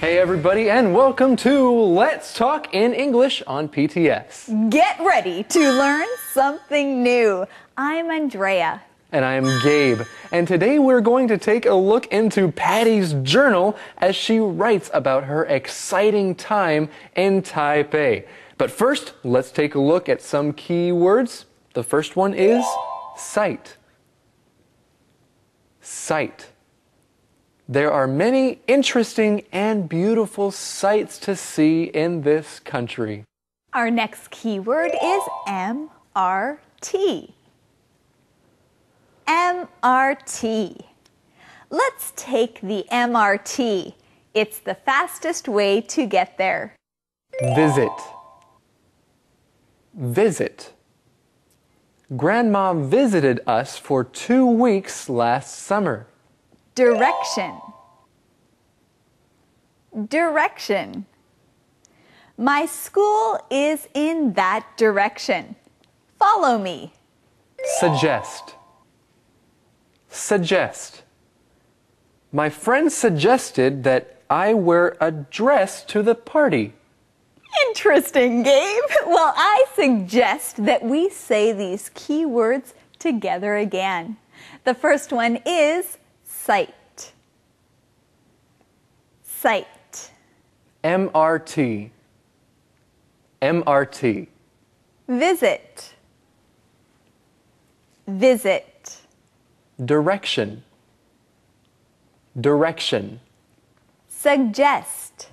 Hey, everybody, and welcome to Let's Talk in English on PTS. Get ready to learn something new. I'm Andrea. And I am Gabe. And today we're going to take a look into Patty's journal as she writes about her exciting time in Taipei. But first, let's take a look at some key words. The first one is sight. Sight. There are many interesting and beautiful sights to see in this country. Our next keyword is MRT. MRT. Let's take the MRT. It's the fastest way to get there. Visit. Visit. Grandma visited us for two weeks last summer. Direction. Direction. My school is in that direction. Follow me. Suggest. Suggest. My friend suggested that I wear a dress to the party. Interesting, Gabe. Well, I suggest that we say these key words together again. The first one is sight. Sight. MRT. MRT. Visit. Visit. Direction. Direction. Suggest.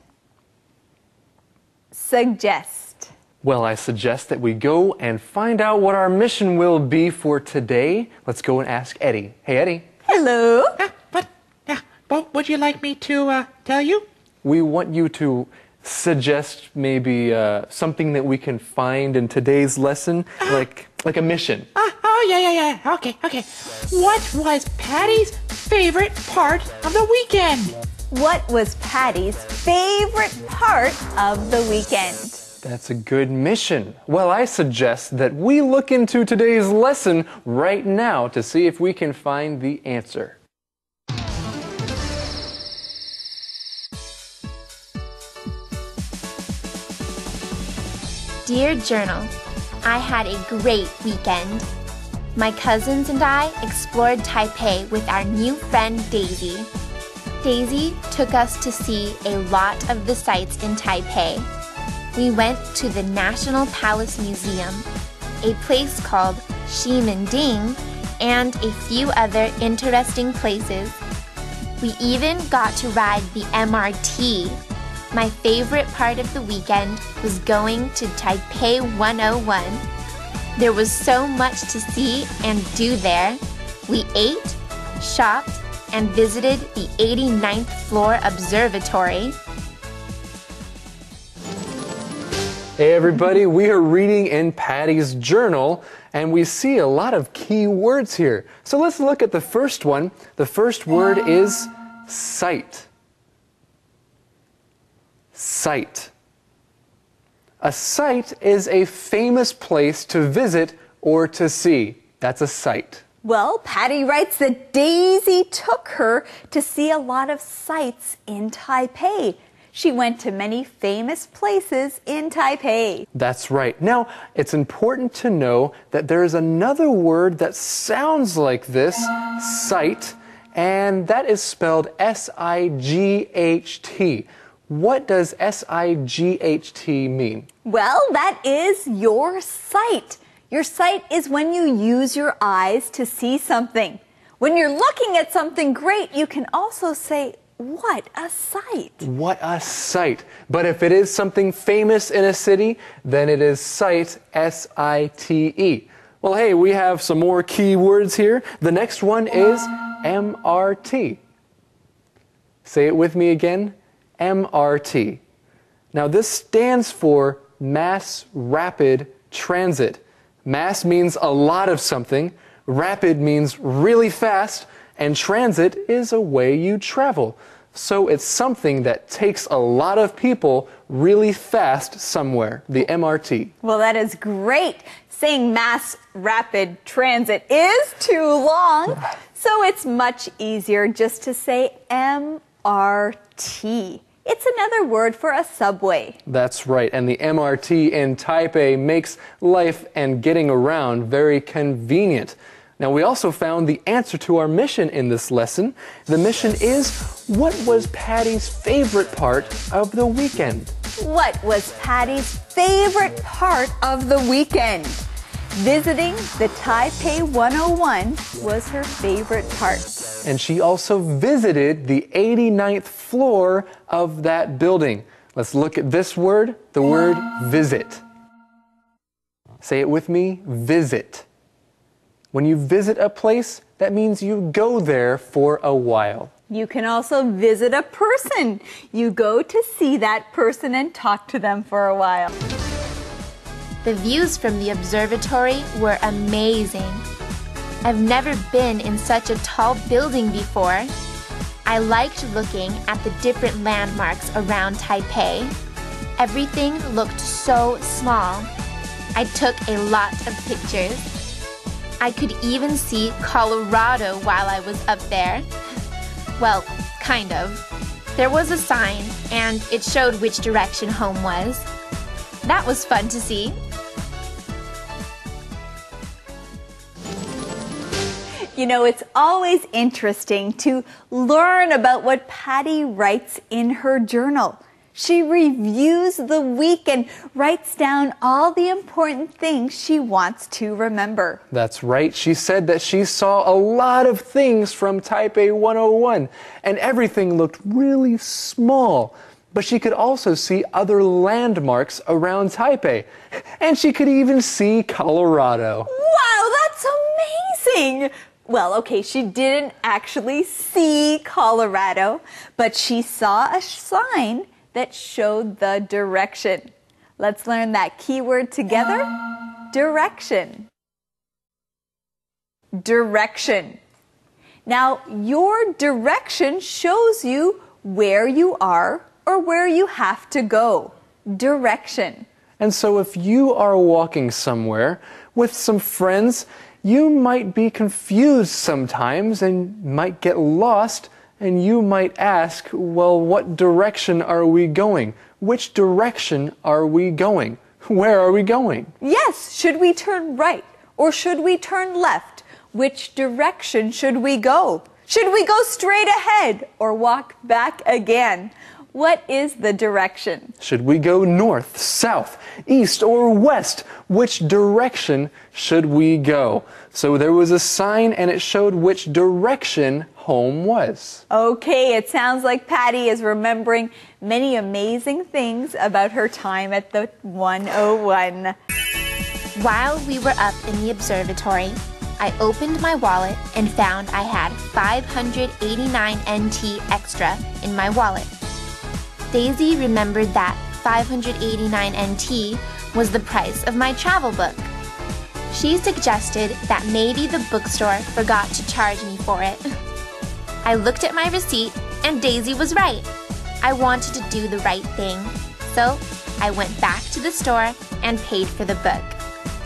Suggest. Well, I suggest that we go and find out what our mission will be for today. Let's go and ask Eddie. Hey, Eddie. Hello. But, what would you like me to uh, tell you? We want you to suggest maybe uh, something that we can find in today's lesson, like like a mission. Uh, oh, yeah, yeah, yeah. Okay, okay. What was Patty's favorite part of the weekend? What was Patty's favorite part of the weekend? That's a good mission. Well, I suggest that we look into today's lesson right now to see if we can find the answer. Dear Journal, I had a great weekend. My cousins and I explored Taipei with our new friend Daisy. Daisy took us to see a lot of the sights in Taipei. We went to the National Palace Museum, a place called Ximending, and a few other interesting places. We even got to ride the MRT. My favorite part of the weekend was going to Taipei 101. There was so much to see and do there. We ate, shopped, and visited the 89th floor observatory. Hey, everybody, we are reading in Patty's journal and we see a lot of key words here. So let's look at the first one. The first word is sight. Sight. A site is a famous place to visit or to see. That's a site. Well, Patty writes that Daisy took her to see a lot of sights in Taipei. She went to many famous places in Taipei. That's right. Now, it's important to know that there is another word that sounds like this, sight, and that is spelled S I G H T. What does S I G H T mean? Well, that is your sight. Your sight is when you use your eyes to see something. When you're looking at something great, you can also say, what a sight. What a sight. But if it is something famous in a city, then it is sight, S I T E. Well, hey, we have some more key words here. The next one is MRT. Say it with me again MRT. Now, this stands for Mass Rapid Transit. Mass means a lot of something, rapid means really fast, and transit is a way you travel. So it's something that takes a lot of people really fast somewhere, the MRT. Well, that is great. Saying mass rapid transit is too long, so it's much easier just to say MRT. It's another word for a subway. That's right. And the MRT in Taipei makes life and getting around very convenient. Now, we also found the answer to our mission in this lesson. The mission is what was Patty's favorite part of the weekend? What was Patty's favorite part of the weekend? Visiting the Taipei 101 was her favorite part. And she also visited the 89th floor of that building. Let's look at this word, the word visit. Say it with me visit. When you visit a place, that means you go there for a while. You can also visit a person. You go to see that person and talk to them for a while. The views from the observatory were amazing. I've never been in such a tall building before. I liked looking at the different landmarks around Taipei. Everything looked so small. I took a lot of pictures. I could even see Colorado while I was up there. Well, kind of. There was a sign, and it showed which direction home was. That was fun to see. You know, it's always interesting to learn about what Patty writes in her journal. She reviews the week and writes down all the important things she wants to remember. That's right. She said that she saw a lot of things from Taipei 101, and everything looked really small. But she could also see other landmarks around Taipei, and she could even see Colorado. Wow, that's amazing! Well, okay, she didn't actually see Colorado, but she saw a sign that showed the direction. Let's learn that keyword together direction. Direction. Now, your direction shows you where you are or where you have to go. Direction. And so, if you are walking somewhere with some friends, you might be confused sometimes and might get lost, and you might ask, Well, what direction are we going? Which direction are we going? Where are we going? Yes, should we turn right or should we turn left? Which direction should we go? Should we go straight ahead or walk back again? What is the direction? Should we go north, south, east, or west? Which direction should we go? So there was a sign and it showed which direction home was. Okay, it sounds like Patty is remembering many amazing things about her time at the 101. While we were up in the observatory, I opened my wallet and found I had 589 NT extra in my wallet. Daisy remembered that 589 NT was the price of my travel book. She suggested that maybe the bookstore forgot to charge me for it. I looked at my receipt and Daisy was right. I wanted to do the right thing. So I went back to the store and paid for the book.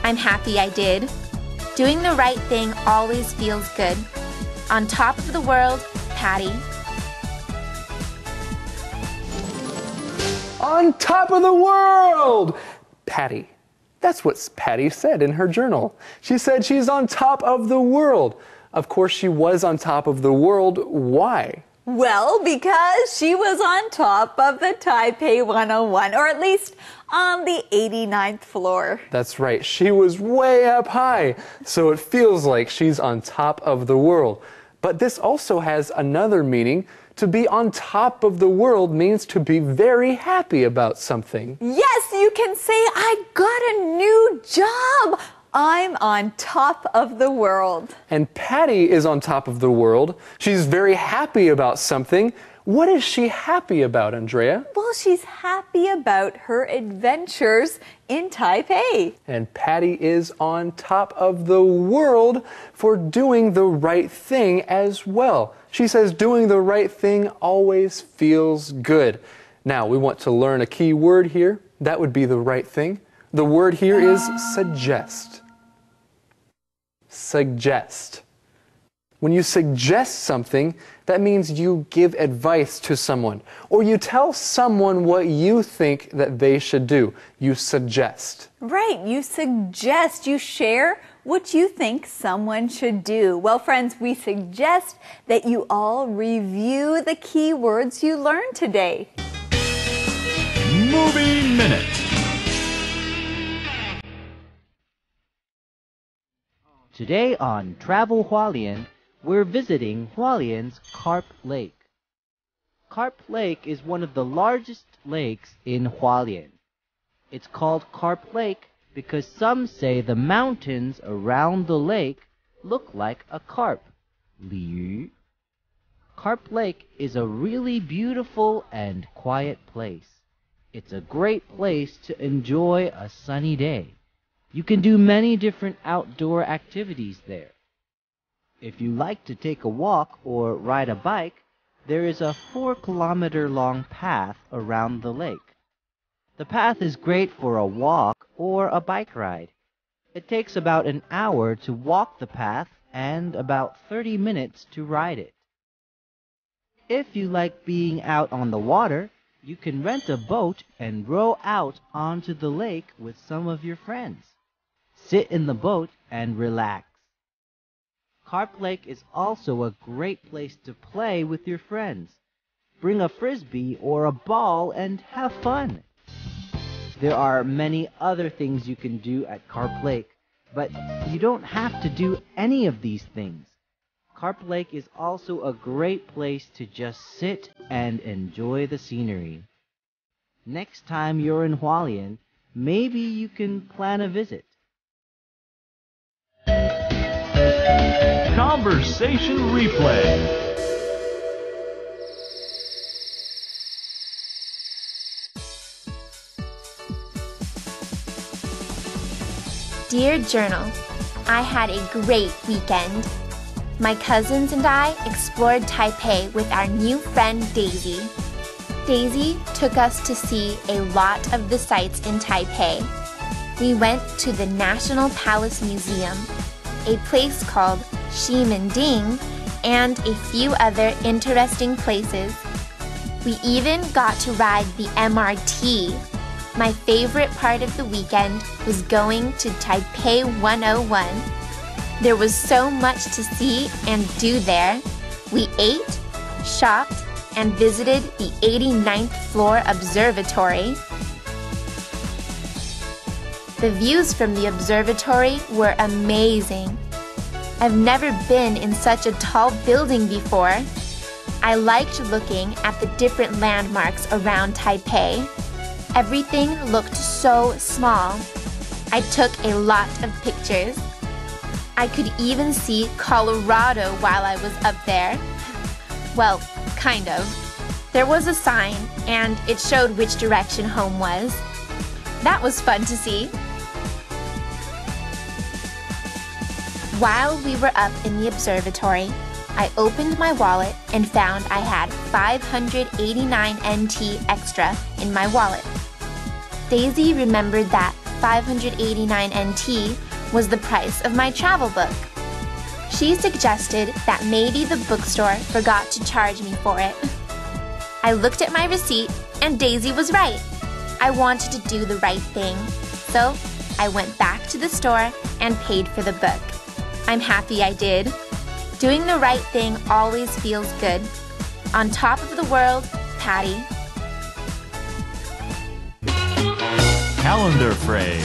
I'm happy I did. Doing the right thing always feels good. On top of the world, Patty. On top of the world! Patty. That's what Patty said in her journal. She said she's on top of the world. Of course, she was on top of the world. Why? Well, because she was on top of the Taipei 101, or at least on the 89th floor. That's right. She was way up high, so it feels like she's on top of the world. But this also has another meaning. To be on top of the world means to be very happy about something. Yes, you can say, I got a new job. I'm on top of the world. And Patty is on top of the world. She's very happy about something. What is she happy about, Andrea? Well, she's happy about her adventures in Taipei. And Patty is on top of the world for doing the right thing as well. She says doing the right thing always feels good. Now, we want to learn a key word here. That would be the right thing. The word here is suggest. Suggest. When you suggest something, that means you give advice to someone or you tell someone what you think that they should do. You suggest. Right, you suggest, you share what you think someone should do. Well, friends, we suggest that you all review the key words you learned today. Movie Minute. Today on Travel Hualien, we're visiting Hualien's Carp Lake. Carp Lake is one of the largest lakes in Hualien. It's called Carp Lake because some say the mountains around the lake look like a carp. Liu. Carp Lake is a really beautiful and quiet place. It's a great place to enjoy a sunny day. You can do many different outdoor activities there. If you like to take a walk or ride a bike, there is a four kilometer long path around the lake. The path is great for a walk or a bike ride. It takes about an hour to walk the path and about 30 minutes to ride it. If you like being out on the water, you can rent a boat and row out onto the lake with some of your friends. Sit in the boat and relax. Carp Lake is also a great place to play with your friends. Bring a frisbee or a ball and have fun. There are many other things you can do at Carp Lake, but you don't have to do any of these things. Carp Lake is also a great place to just sit and enjoy the scenery. Next time you're in Hualien, maybe you can plan a visit. Conversation Replay. Dear Journal, I had a great weekend. My cousins and I explored Taipei with our new friend Daisy. Daisy took us to see a lot of the sights in Taipei. We went to the National Palace Museum, a place called Ximending, and a few other interesting places. We even got to ride the MRT. My favorite part of the weekend was going to Taipei 101. There was so much to see and do there. We ate, shopped, and visited the 89th floor observatory. The views from the observatory were amazing. I've never been in such a tall building before. I liked looking at the different landmarks around Taipei. Everything looked so small. I took a lot of pictures. I could even see Colorado while I was up there. Well, kind of. There was a sign, and it showed which direction home was. That was fun to see. While we were up in the observatory, I opened my wallet and found I had 589 NT extra in my wallet. Daisy remembered that 589 NT was the price of my travel book. She suggested that maybe the bookstore forgot to charge me for it. I looked at my receipt and Daisy was right. I wanted to do the right thing. So I went back to the store and paid for the book. I'm happy I did. Doing the right thing always feels good. On top of the world, Patty. Calendar phrase.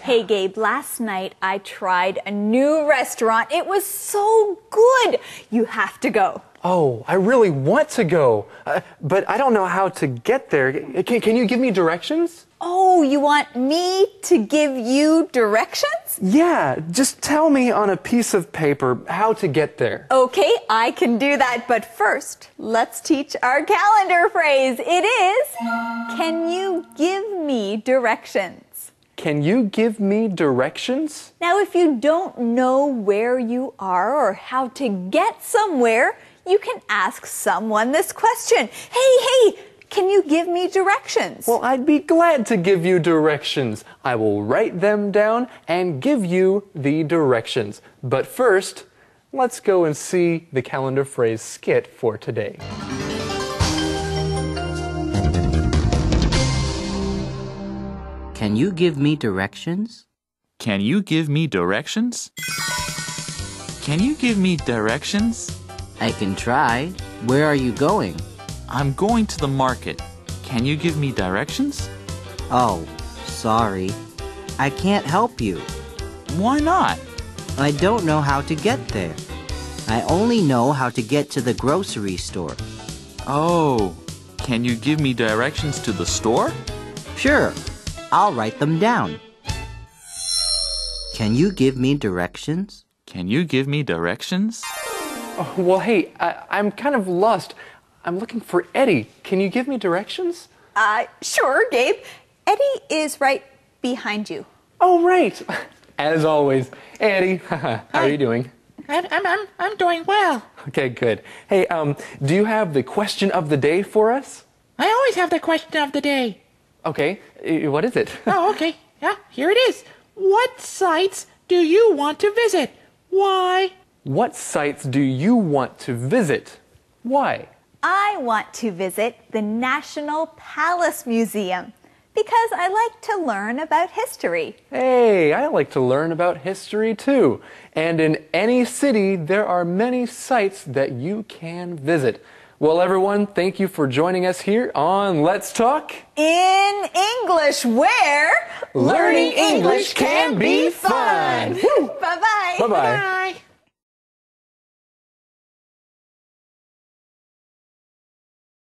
Hey Gabe, last night I tried a new restaurant. It was so good. You have to go. Oh, I really want to go, uh, but I don't know how to get there. Can, can you give me directions? Oh, you want me to give you directions? Yeah, just tell me on a piece of paper how to get there. Okay, I can do that, but first, let's teach our calendar phrase. It is Can you give me directions? Can you give me directions? Now, if you don't know where you are or how to get somewhere, you can ask someone this question Hey, hey, can you give me directions? Well, I'd be glad to give you directions. I will write them down and give you the directions. But first, let's go and see the calendar phrase skit for today. Can you give me directions? Can you give me directions? Can you give me directions? I can try. Where are you going? I'm going to the market. Can you give me directions? Oh, sorry. I can't help you. Why not? I don't know how to get there. I only know how to get to the grocery store. Oh, can you give me directions to the store? Sure, I'll write them down. Can you give me directions? Can you give me directions? Oh, well, hey, I, I'm kind of lost. I'm looking for Eddie. Can you give me directions? Uh, sure, Gabe. Eddie is right behind you. Oh, right. As always. Hey, Eddie. How are you doing? I'm, I'm, I'm, I'm doing well. Okay, good. Hey, um, do you have the question of the day for us? I always have the question of the day. Okay, what is it? Oh, okay. Yeah, here it is. What sites do you want to visit? Why? What sites do you want to visit? Why? I want to visit the National Palace Museum because I like to learn about history. Hey, I like to learn about history too. And in any city, there are many sites that you can visit. Well, everyone, thank you for joining us here on Let's Talk. In English, where Learning English can be fun. Bye bye. Bye bye. Bye.